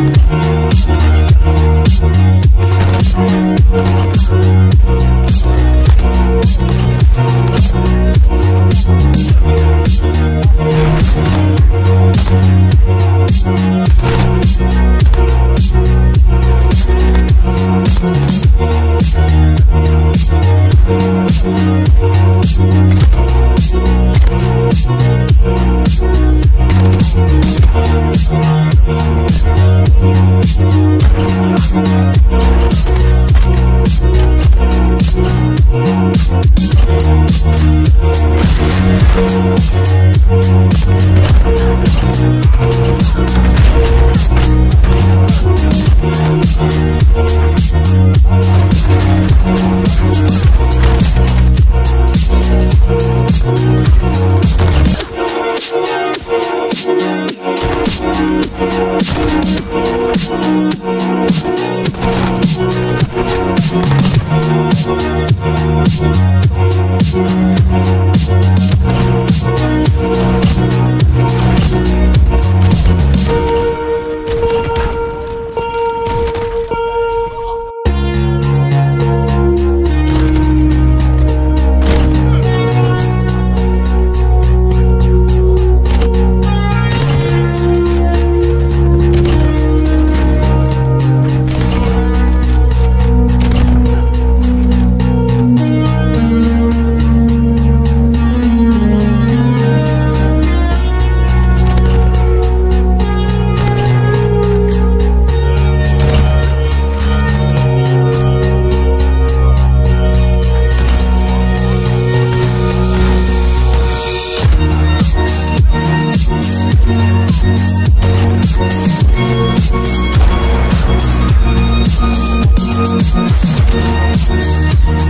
Thank Thank you. We'll